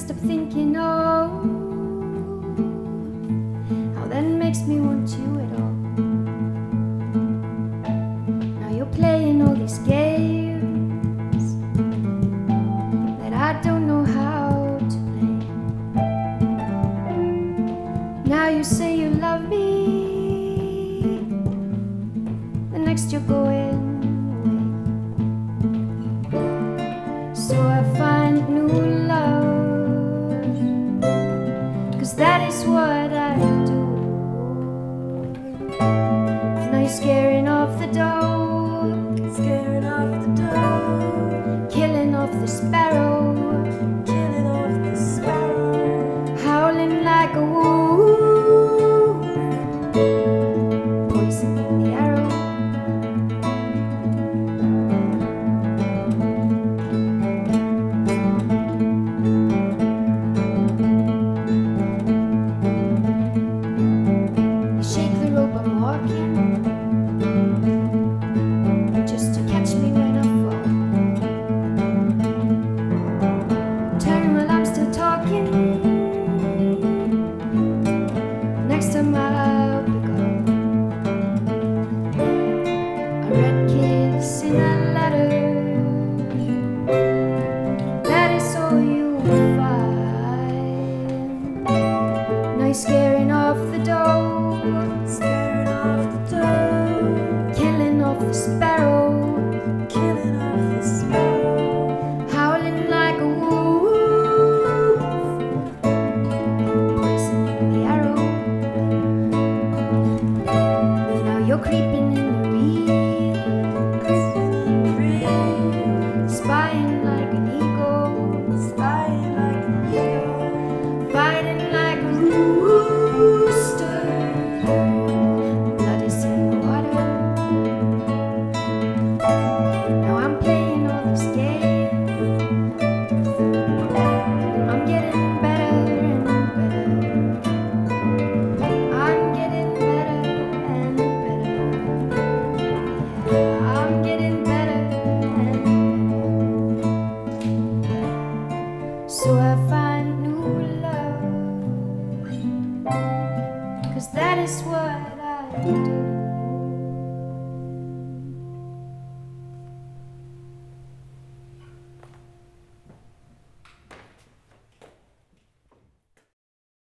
stop thinking, oh, how that makes me want you at all. Now you're playing all these games that I don't know how to play. Now you say you love me, the next you're going away. So I find new what I do. That is all you'll find. Nice scaring off the dogs. find new love. Cause that is what